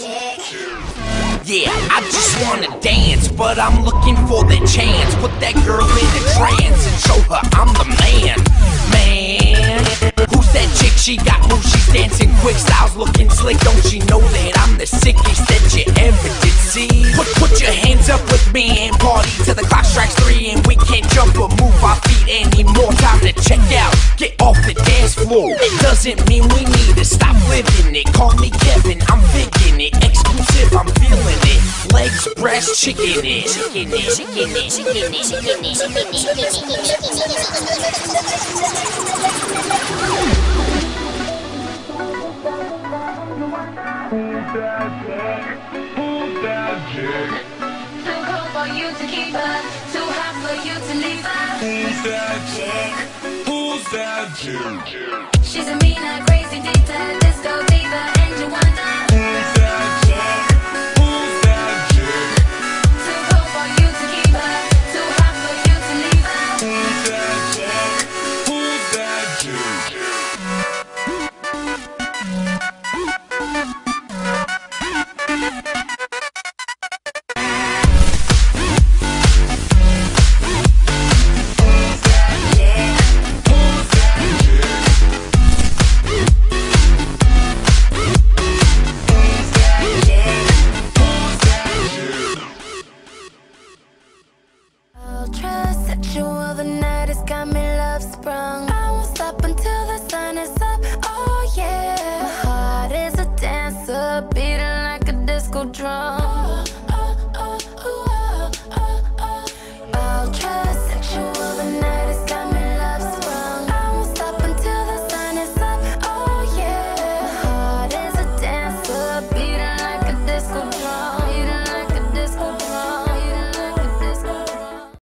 Yeah, I just wanna dance, but I'm looking for the chance. Put that girl in a trance and show her I'm the man. Man, who's that chick? She got moves, she's dancing quick, styles looking slick. Don't she know that I'm the sickest that you ever did see? Put, put your hands up with me and party till the clock strikes three and we can't jump or move our feet anymore. Time to check out, get off the dance floor. It doesn't mean we need to stop living it. Call me Kevin, I'm big breast, chicken it. Chicken it, chicken it, chicken it, chicken it, chicken it, chicken it. Too cold for you to keep us, too hot for you to leave us. Who's that chick? Who's that chick? She's a mean, crazy dictator, disco diva, and you wonder. you all the night has got me love sprung. I won't stop until the sun is up, oh yeah. My heart is a dancer, beating like a disco drum.